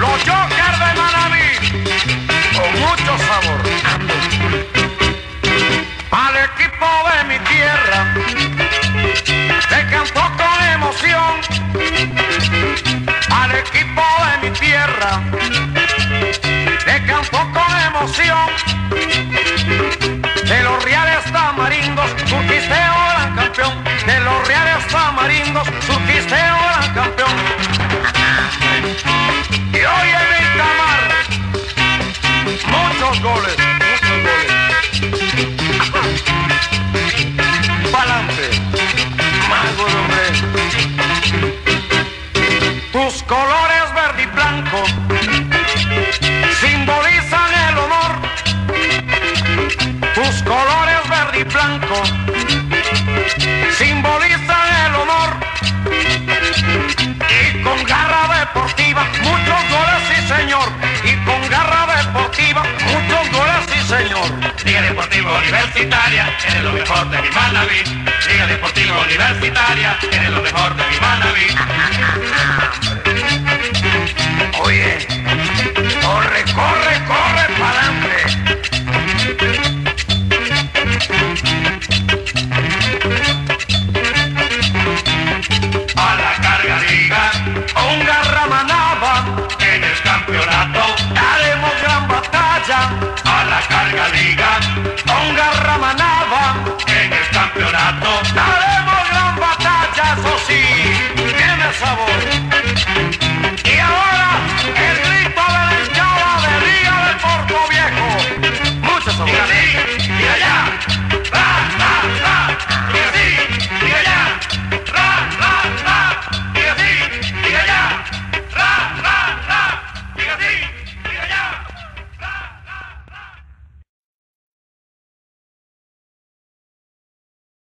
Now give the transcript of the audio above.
Roger! Muchos goles, muchos goles. Pa'lante, más hombre. Tus colores verde y blanco simbolizan el honor. Tus colores verde y blanco con garra deportiva, muchos goles, sí señor. Liga Deportiva Universitaria, eres lo mejor de mi Malaví. Liga Deportiva Universitaria, eres lo mejor de